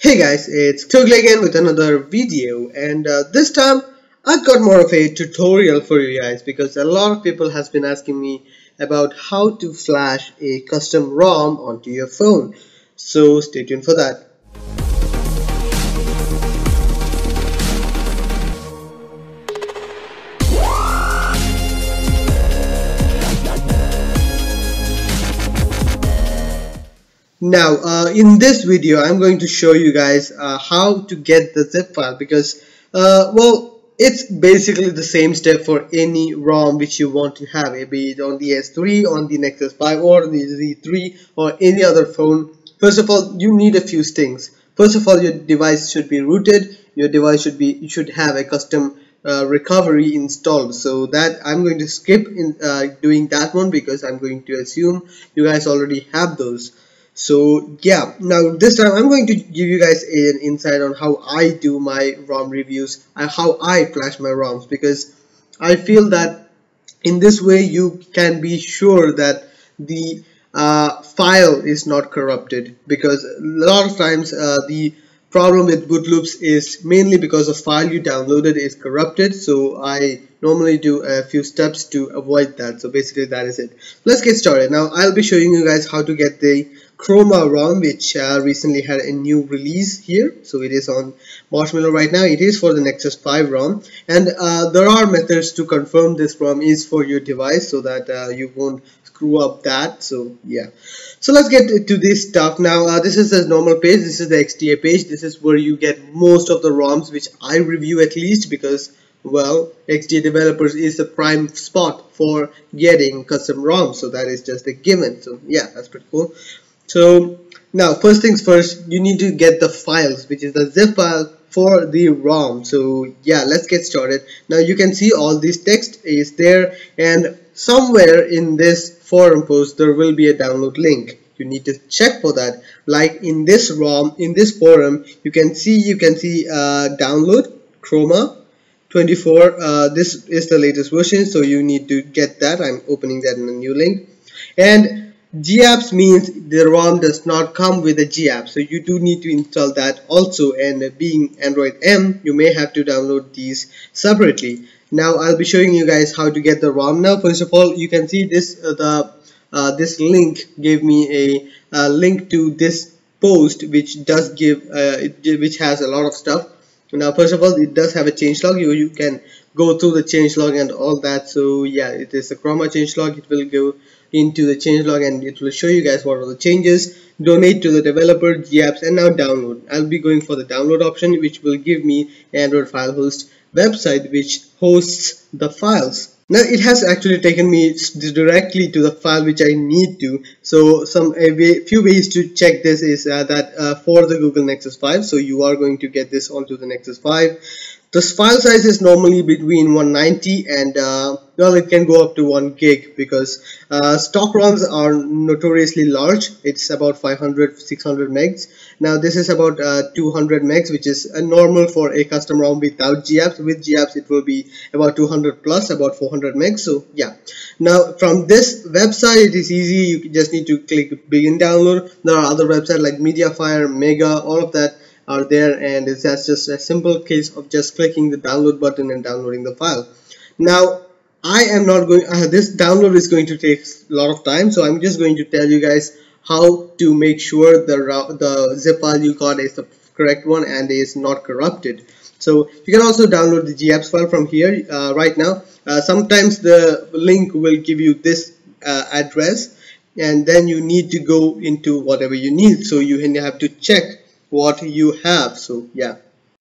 Hey guys, it's Koogly again with another video and uh, this time I've got more of a tutorial for you guys because a lot of people has been asking me about how to flash a custom ROM onto your phone. So stay tuned for that. Now, uh, in this video, I'm going to show you guys uh, how to get the zip file because, uh, well, it's basically the same step for any ROM which you want to have, be it on the S3, on the Nexus 5 or the Z3 or any other phone. First of all, you need a few things. First of all, your device should be rooted. Your device should be should have a custom uh, recovery installed so that I'm going to skip in uh, doing that one because I'm going to assume you guys already have those so yeah. Now this time i'm going to give you guys an insight on how i do my rom reviews and how i flash my roms because i feel that in this way you can be sure that the uh, file is not corrupted because a lot of times uh, the problem with boot loops is mainly because the file you downloaded is corrupted. So I normally do a few steps to avoid that. So basically that is it. Let's get started. Now I'll be showing you guys how to get the Chroma ROM which uh, recently had a new release here. So it is on Marshmallow right now. It is for the Nexus 5 ROM. And uh, there are methods to confirm this ROM is for your device so that uh, you won't screw up that. So yeah. So let's get to this stuff. Now uh, this is the normal page. This is the XDA page. This is where you get most of the ROMs which I review at least because well XDA developers is the prime spot for getting custom ROMs so that is just a given. So yeah that's pretty cool. So now first things first you need to get the files which is the zip file for the ROM. So yeah let's get started. Now you can see all this text is there and somewhere in this forum post there will be a download link. You need to check for that. Like in this ROM in this forum you can see you can see uh, download Chroma 24 uh, this is the latest version so you need to get that. I'm opening that in a new link. And GApps means the ROM does not come with a GApp so you do need to install that also. And being Android M you may have to download these separately. Now I'll be showing you guys how to get the ROM now. First of all you can see this uh, the uh, this link gave me a, a, link to this post which does give uh, which has a lot of stuff now first of all it does have a changelog you, you can go through the changelog and all that. So yeah it is a chroma changelog it will go into the changelog and it will show you guys what are the changes. Donate to the developer GApps and now download. I'll be going for the download option which will give me Android file host website which hosts the files. Now it has actually taken me directly to the file which I need to. So some a way, few ways to check this is uh, that uh, for the Google Nexus 5 so you are going to get this onto the Nexus 5 the file size is normally between 190 and uh, well it can go up to 1 gig because uh, stock ROMs are notoriously large. It's about 500 600 megs. Now this is about uh, 200 megs which is normal for a custom ROM without GApps with GApps it will be about 200 plus about 400 megs. So yeah. Now from this website it is easy. You just need to click begin download. There are other websites like Mediafire Mega all of that are there and it's just a simple case of just clicking the download button and downloading the file. Now I am not going uh, this download is going to take a lot of time so I'm just going to tell you guys how to make sure the the zip file you got is the correct one and is not corrupted. So you can also download the GApps file from here uh, right now. Uh, sometimes the link will give you this uh, address and then you need to go into whatever you need. So you have to check what you have. So yeah.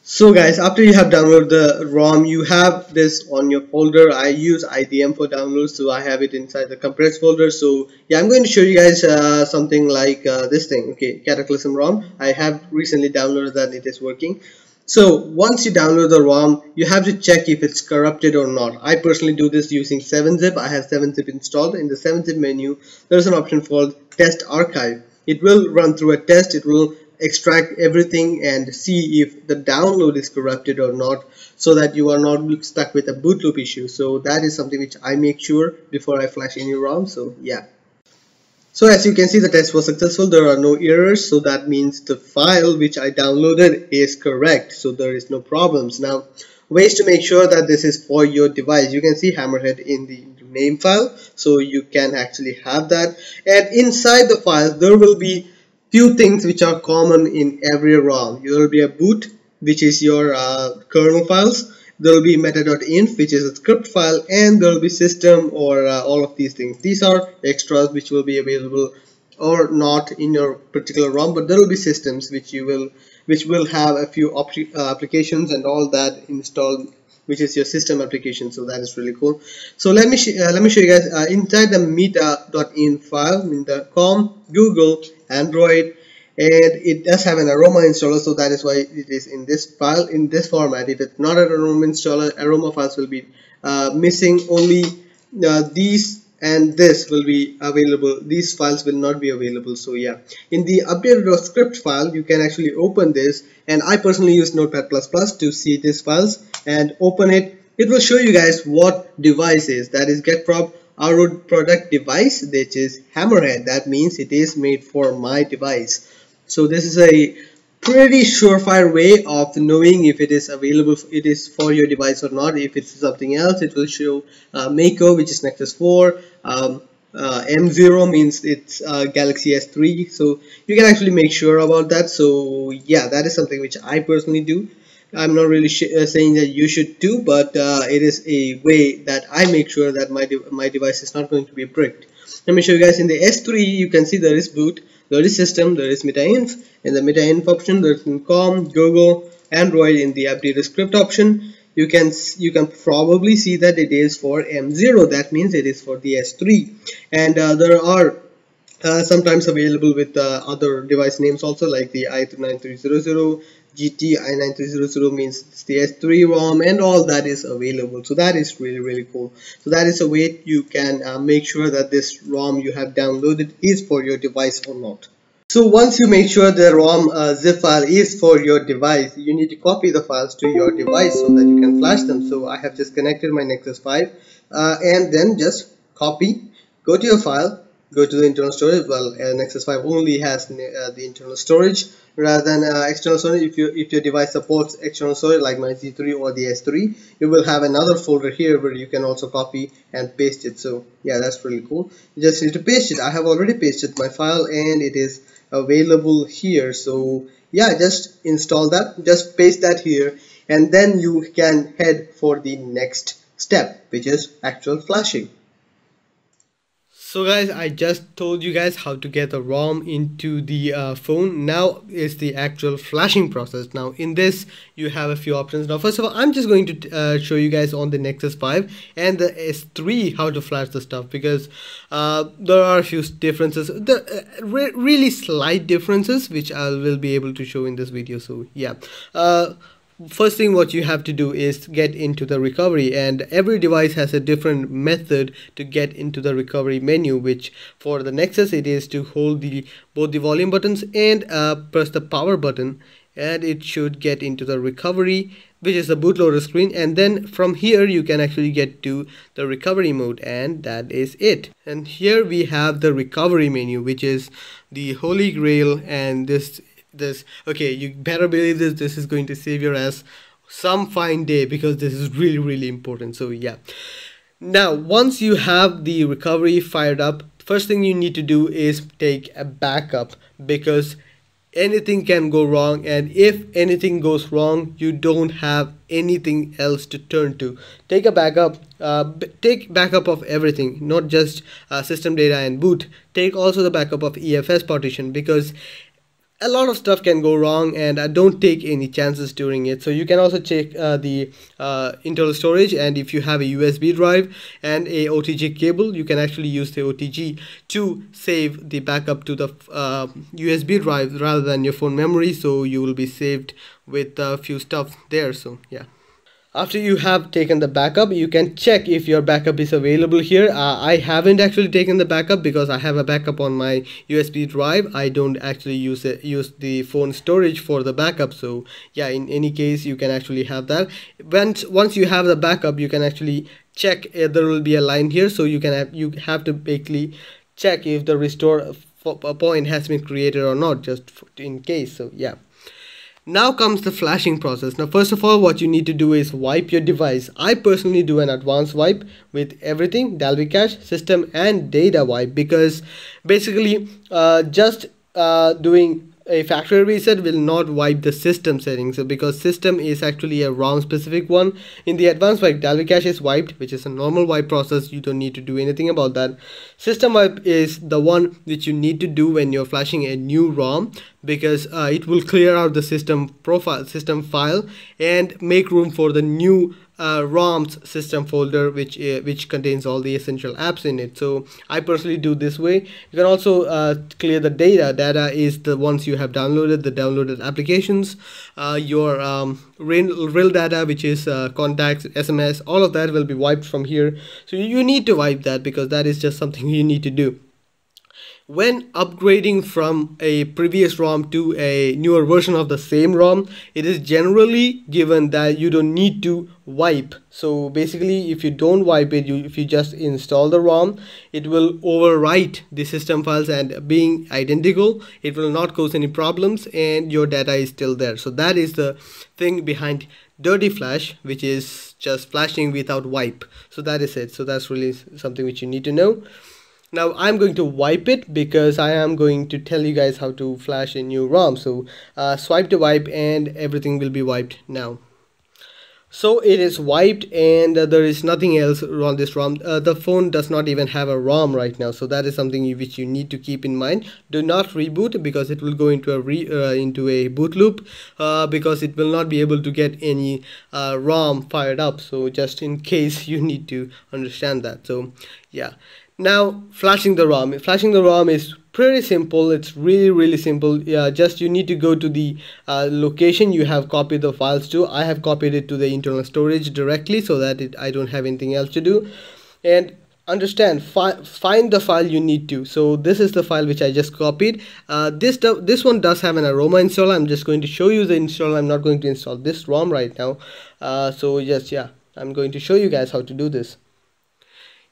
So guys after you have downloaded the ROM you have this on your folder. I use IDM for downloads so I have it inside the compressed folder. So yeah I'm going to show you guys uh, something like uh, this thing. Okay Cataclysm ROM. I have recently downloaded that it is working. So once you download the ROM you have to check if it's corrupted or not. I personally do this using 7-zip I have 7-zip installed. In the 7-zip menu there's an option called test archive. It will run through a test. It will extract everything and see if the download is corrupted or not so that you are not stuck with a boot loop issue. So that is something which I make sure before I flash any ROM so yeah. So as you can see the test was successful. There are no errors so that means the file which I downloaded is correct so there is no problems. Now ways to make sure that this is for your device. You can see hammerhead in the name file so you can actually have that. And inside the file there will be few things which are common in every ROM. There will be a boot which is your uh, kernel files. There will be meta.inf which is a script file and there will be system or uh, all of these things. These are extras which will be available or not in your particular ROM but there will be systems which you will which will have a few uh, applications and all that installed which is your system application. So that is really cool. So let me uh, let me show you guys uh, inside the meta.inf file in the com google android and it does have an aroma installer so that is why it is in this file in this format. If it's not an aroma installer aroma files will be uh, missing. Only uh, these and this will be available. These files will not be available. So yeah. In the updated script file you can actually open this and I personally use notepad++ Plus to see these files and open it. It will show you guys what device is that is getprop our product device which is hammerhead. That means it is made for my device. So this is a pretty surefire way of knowing if it is available it is for your device or not. If it's something else it will show uh, Mako which is Nexus 4 um, uh, M0 means it's uh, Galaxy S3 so you can actually make sure about that. So yeah that is something which I personally do I'm not really uh, saying that you should do but uh, it is a way that I make sure that my, de my device is not going to be bricked. Let me show you guys in the S3 you can see there is boot there is system there is meta-inf in the meta-inf option there's com google android in the updated script option. You can you can probably see that it is for m0 that means it is for the s3 and uh, there are uh, sometimes available with uh, other device names also like the i9300 GT i9300 means the S3 ROM and all that is available. So that is really really cool. So that is a way you can uh, make sure that this ROM you have downloaded is for your device or not. So once you make sure the ROM uh, zip file is for your device you need to copy the files to your device so that you can flash them. So I have just connected my Nexus 5 uh, and then just copy go to your file go to the internal storage well uh, Nexus 5 only has uh, the internal storage rather than uh, external storage. If you if your device supports external storage like my Z3 or the S3 you will have another folder here where you can also copy and paste it. So yeah that's really cool. You just need to paste it. I have already pasted my file and it is available here. So yeah just install that. Just paste that here and then you can head for the next step which is actual flashing so guys I just told you guys how to get a ROM into the uh, phone. Now is the actual flashing process. Now in this you have a few options. Now first of all I'm just going to uh, show you guys on the Nexus 5 and the S3 how to flash the stuff because uh, there are a few differences. The uh, re really slight differences which I will be able to show in this video. So yeah. Uh, first thing what you have to do is get into the recovery and every device has a different method to get into the recovery menu which for the Nexus it is to hold the both the volume buttons and uh, press the power button and it should get into the recovery which is the bootloader screen and then from here you can actually get to the recovery mode and that is it. And here we have the recovery menu which is the holy grail and this this okay you better believe this this is going to save your ass some fine day because this is really really important. So yeah. Now once you have the recovery fired up first thing you need to do is take a backup because anything can go wrong and if anything goes wrong you don't have anything else to turn to. Take a backup uh, take backup of everything not just uh, system data and boot. Take also the backup of EFS partition because a lot of stuff can go wrong and uh, don't take any chances during it. So you can also check uh, the uh, internal storage and if you have a USB drive and a OTG cable you can actually use the OTG to save the backup to the USB uh, drive rather than your phone memory. So you will be saved with a few stuff there. So yeah after you have taken the backup you can check if your backup is available here. Uh, I haven't actually taken the backup because I have a backup on my USB drive. I don't actually use it use the phone storage for the backup. So yeah in any case you can actually have that. Once once you have the backup you can actually check uh, there will be a line here. So you can have you have to basically check if the restore point has been created or not just in case. So yeah now comes the flashing process. Now first of all what you need to do is wipe your device. I personally do an advanced wipe with everything Dalvik cache, system and data wipe because basically uh, just uh, doing a factory reset will not wipe the system settings because system is actually a ROM specific one. In the advanced wipe Dalvik cache is wiped which is a normal wipe process. You don't need to do anything about that. System wipe is the one which you need to do when you're flashing a new ROM because uh, it will clear out the system profile system file and make room for the new uh, ROMs system folder which uh, which contains all the essential apps in it. So I personally do this way. You can also uh, clear the data. Data is the ones you have downloaded the downloaded applications uh, your um, real, real data which is uh, contacts SMS all of that will be wiped from here. So you need to wipe that because that is just something you need to do when upgrading from a previous ROM to a newer version of the same ROM, it is generally given that you don't need to wipe. So basically, if you don't wipe it, you, if you just install the ROM, it will overwrite the system files and being identical, it will not cause any problems and your data is still there. So that is the thing behind dirty flash, which is just flashing without wipe. So that is it. So that's really something which you need to know now I'm going to wipe it because I am going to tell you guys how to flash a new ROM. So uh, swipe to wipe and everything will be wiped now. So it is wiped and uh, there is nothing else on this ROM. Uh, the phone does not even have a ROM right now. So that is something which you need to keep in mind. Do not reboot because it will go into a re, uh, into a boot loop uh, because it will not be able to get any uh, ROM fired up. So just in case you need to understand that. So yeah now flashing the ROM. Flashing the ROM is pretty simple. It's really really simple. Yeah just you need to go to the uh, location you have copied the files to. I have copied it to the internal storage directly so that it, I don't have anything else to do. And understand fi find the file you need to. So this is the file which I just copied. Uh, this this one does have an aroma installer I'm just going to show you the installer I'm not going to install this ROM right now. Uh, so yes yeah. I'm going to show you guys how to do this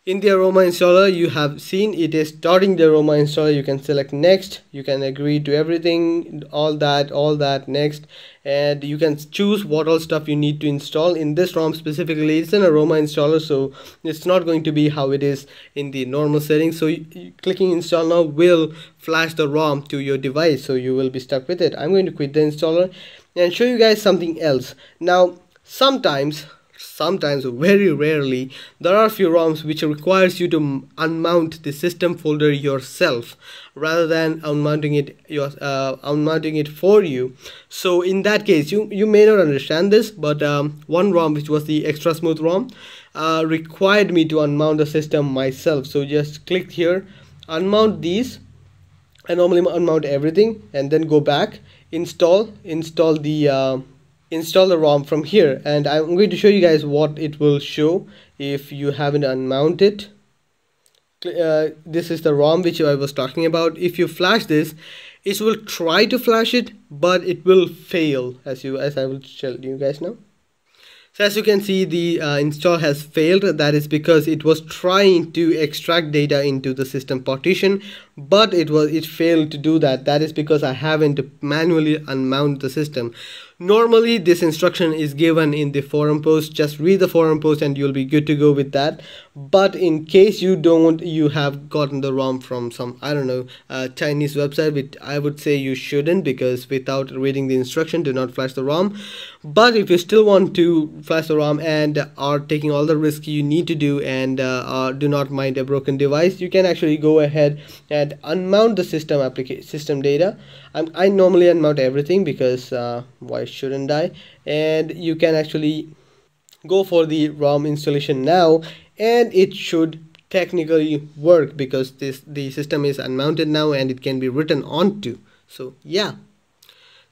in the aroma installer you have seen. It is starting the aroma installer. You can select next. You can agree to everything all that all that next. And you can choose what all stuff you need to install. In this ROM specifically it's an aroma installer so it's not going to be how it is in the normal settings so clicking install now will flash the ROM to your device so you will be stuck with it. I'm going to quit the installer and show you guys something else. Now sometimes sometimes very rarely there are a few ROMs which requires you to unmount the system folder yourself rather than unmounting it your uh, unmounting it for you. So in that case you you may not understand this but um, one ROM which was the extra smooth ROM uh, required me to unmount the system myself. So just click here unmount these I normally unmount everything and then go back install install the uh, install the ROM from here. And I'm going to show you guys what it will show if you haven't unmounted. Uh, this is the ROM which I was talking about. If you flash this it will try to flash it but it will fail as you as I will tell you guys now. So as you can see the uh, install has failed. That is because it was trying to extract data into the system partition but it was it failed to do that. That is because I haven't manually unmount the system normally this instruction is given in the forum post. Just read the forum post and you'll be good to go with that. But in case you don't you have gotten the ROM from some I don't know uh, Chinese website which I would say you shouldn't because without reading the instruction do not flash the ROM. But if you still want to flash the ROM and are taking all the risk you need to do and uh, do not mind a broken device you can actually go ahead and unmount the system application system data. I'm, I normally unmount everything because uh, shouldn't I and you can actually go for the ROM installation now. And it should technically work because this the system is unmounted now and it can be written onto. So yeah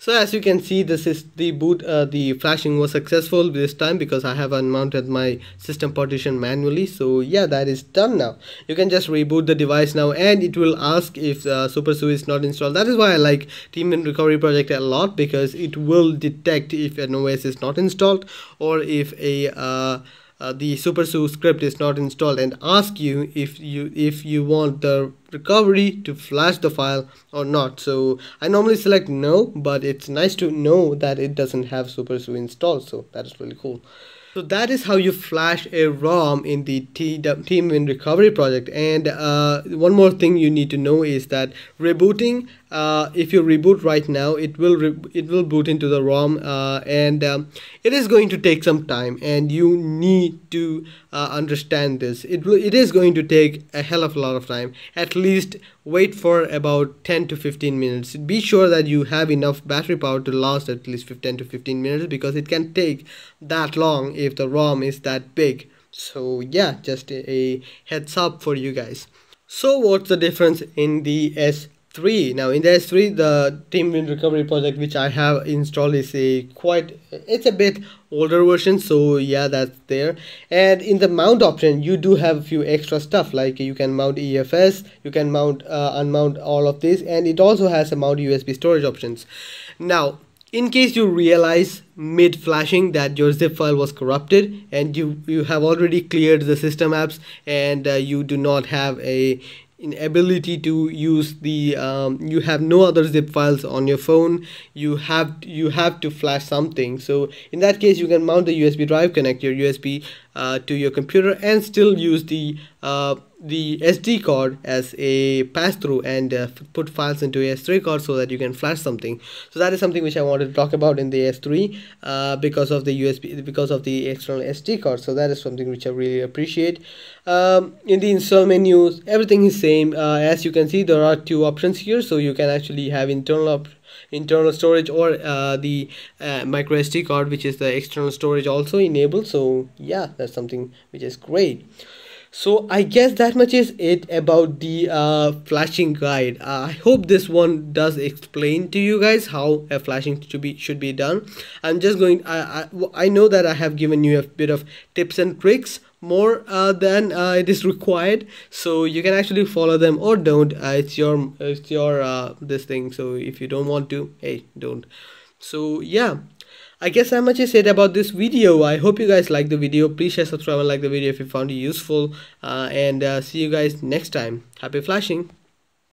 so as you can see this is the boot uh, the flashing was successful this time because I have unmounted my system partition manually. So yeah that is done now. You can just reboot the device now and it will ask if uh, SuperSU is not installed. That is why I like Teamwin Recovery Project a lot because it will detect if an OS is not installed or if a uh, uh, the supersu script is not installed and ask you if you if you want the recovery to flash the file or not so i normally select no but it's nice to know that it doesn't have supersu installed so that is really cool so that is how you flash a ROM in the Team Teamwin recovery project. And uh, one more thing you need to know is that rebooting uh, if you reboot right now it will it will boot into the ROM uh, and um, it is going to take some time and you need to uh, understand this. It will it is going to take a hell of a lot of time. At least wait for about 10 to 15 minutes. Be sure that you have enough battery power to last at least 10 to 15 minutes because it can take that long if the ROM is that big. So yeah just a, a heads up for you guys. So what's the difference in the S 3 now in the s3 the Team Teamwin recovery project which i have installed is a quite it's a bit older version so yeah that's there. And in the mount option you do have a few extra stuff like you can mount efs you can mount uh, unmount all of this and it also has a mount usb storage options. Now in case you realize mid flashing that your zip file was corrupted and you you have already cleared the system apps and uh, you do not have a inability to use the um, you have no other zip files on your phone. You have you have to flash something. So in that case you can mount the USB drive connect your USB to your computer and still use the uh, the SD card as a pass-through and uh, put files into a SD card so that you can flash something. So that is something which I wanted to talk about in the S3 uh, because of the USB, because of the external SD card. So that is something which I really appreciate. Um, in the install menus, everything is same. Uh, as you can see, there are two options here. So you can actually have internal internal storage or uh, the uh, micro SD card which is the external storage also enabled. So yeah that's something which is great. So i guess that much is it about the uh, flashing guide. Uh, i hope this one does explain to you guys how a flashing to be should be done. I'm just going I, I i know that i have given you a bit of tips and tricks more uh, than uh, it is required so you can actually follow them or don't uh, it's your it's your uh, this thing so if you don't want to hey don't so yeah I guess how much is it about this video. I hope you guys like the video. Please share, subscribe, and like the video if you found it useful. Uh, and uh, see you guys next time. Happy flashing.